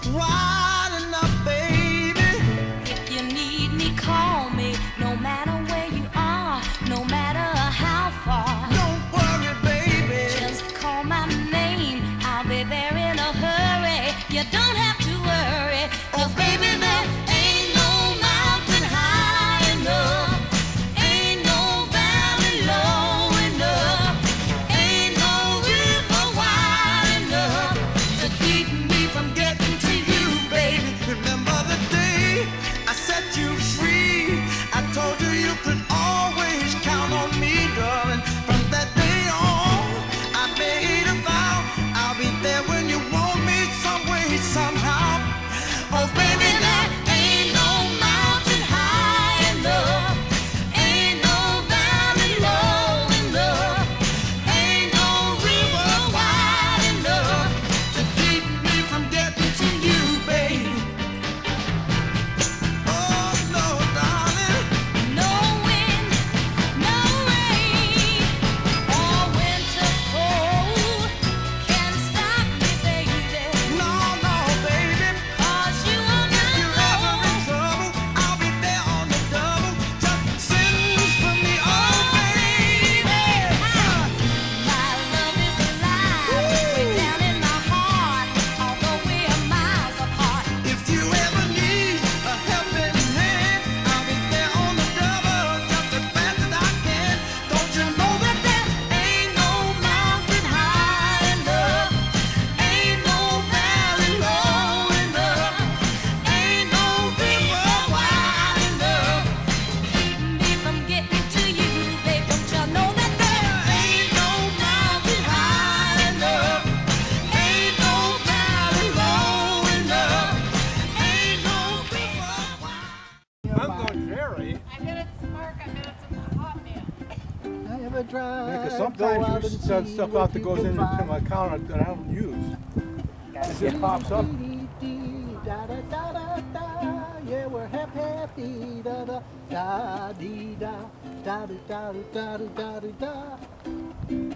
Why? secret have a drive. Yeah, because sometimes you send stuff out that goes into my account that I don't use. It just pops up. Da, da, da, da, da. Yeah, we're happy, happy. Da, da, da, da, da, da, da, da, da, da, da.